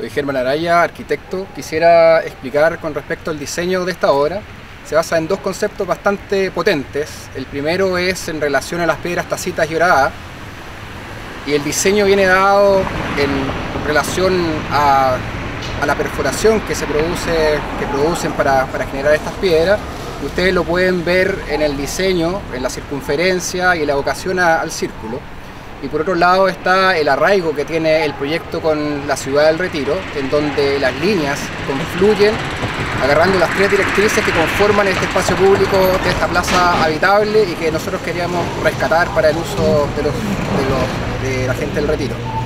Soy Germán Araya, arquitecto. Quisiera explicar con respecto al diseño de esta obra. Se basa en dos conceptos bastante potentes. El primero es en relación a las piedras tacitas y oradas. Y el diseño viene dado en relación a, la perforación que se produce, que producen para, generar estas piedras. Ustedes lo pueden ver en el diseño, en la circunferencia y en la vocación al círculo y por otro lado está el arraigo que tiene el proyecto con la ciudad del Retiro, en donde las líneas confluyen agarrando las tres directrices que conforman este espacio público de esta plaza habitable y que nosotros queríamos rescatar para el uso de, de, los, de la gente del Retiro.